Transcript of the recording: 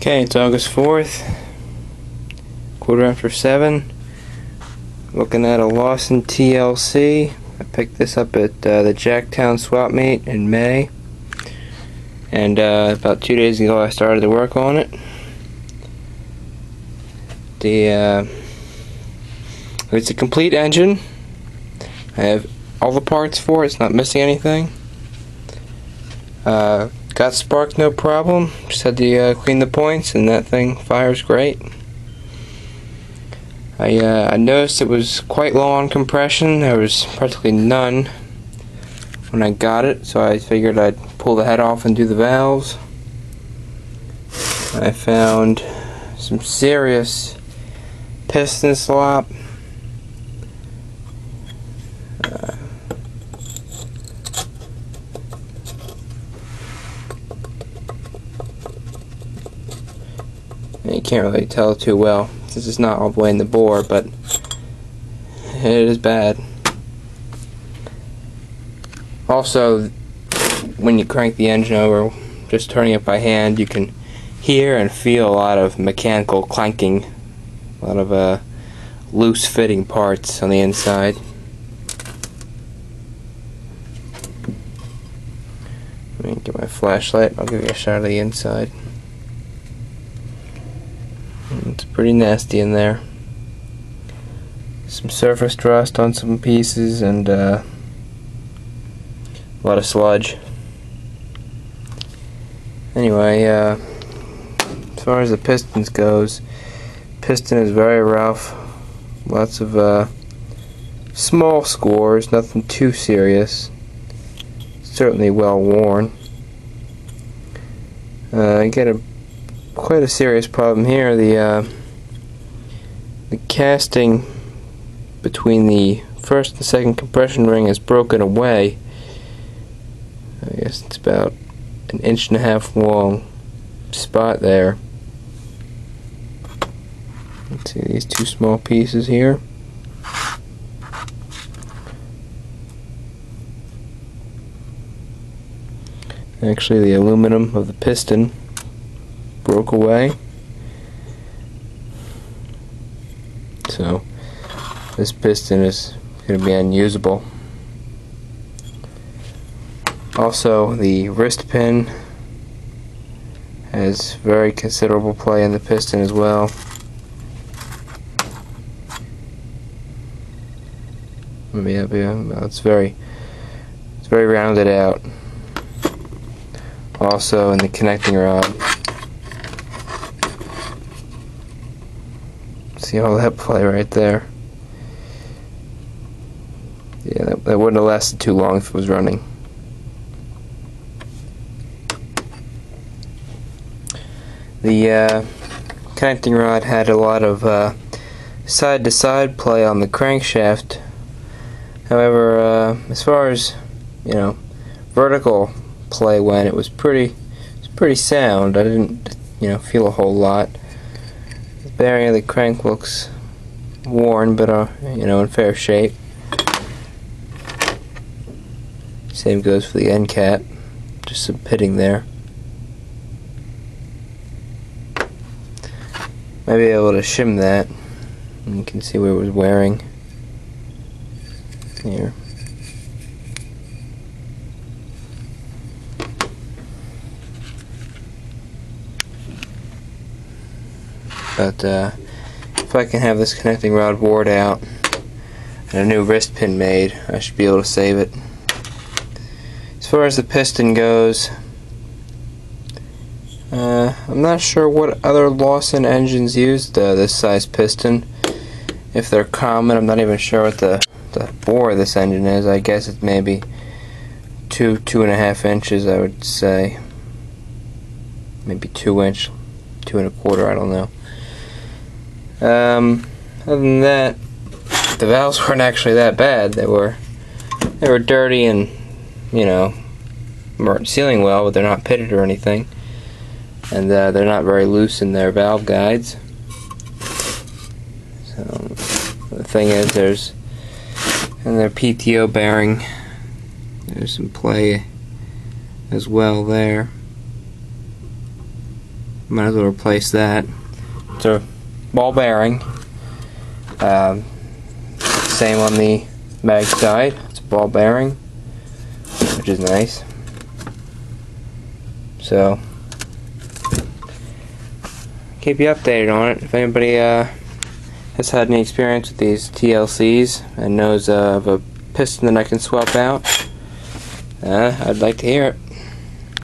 Okay, it's August 4th, quarter after 7. Looking at a Lauson TLC. I picked this up at uh, the Jacktown Swap Meet in May. And uh, about two days ago I started to work on it. The uh, It's a complete engine. I have all the parts for it, it's not missing anything. Uh, Got spark no problem. Just had to uh, clean the points, and that thing fires great. I, uh, I noticed it was quite low on compression. There was practically none when I got it, so I figured I'd pull the head off and do the valves. I found some serious piston slop. You can't really tell too well. This is not all the way in the bore, but it is bad. Also, when you crank the engine over, just turning it by hand, you can hear and feel a lot of mechanical clanking, a lot of uh, loose fitting parts on the inside. Let me get my flashlight, I'll give you a shot of the inside. It's pretty nasty in there. Some surface rust on some pieces and uh, a lot of sludge. Anyway, uh, as far as the pistons goes, piston is very rough. Lots of uh, small scores, nothing too serious. Certainly well worn. Uh, I get a quite a serious problem here. The uh, the casting between the first and second compression ring is broken away. I guess it's about an inch and a half long spot there. Let's see these two small pieces here. Actually, the aluminum of the piston away. So this piston is going to be unusable. Also, the wrist pin has very considerable play in the piston as well. Yeah, it's very, it's very rounded out. Also, in the connecting rod. See all that play right there. Yeah, that, that wouldn't have lasted too long if it was running. The uh, connecting rod had a lot of side to side play on the crankshaft. However, uh, as far as you know, vertical play went, it was pretty, it was pretty sound. I didn't, you know, feel a whole lot of the crank looks worn, but uh, you know, in fair shape. Same goes for the end cap. Just some pitting there. Might be able to shim that. And you can see where it was wearing. Here. But uh, if I can have this connecting rod bored out and a new wrist pin made, I should be able to save it. As far as the piston goes, uh, I'm not sure what other Lauson engines used uh, this size piston. If they're common, I'm not even sure what the, the bore of this engine is. I guess it's maybe two, two and a half inches, I would say. Maybe two inch, two and a quarter, I don't know. Um, other than that, the valves weren't actually that bad. They were they were dirty and you know weren't sealing well, but they're not pitted or anything, and uh, they're not very loose in their valve guides. So the thing is, there's and their PTO bearing. There's some play as well there. might as well replace that. A ball bearing. Um, same on the mag side. It's a ball bearing, which is nice. So, keep you updated on it. If anybody uh, has had any experience with these TLCs and knows uh, of a piston that I can swap out, uh, I'd like to hear it.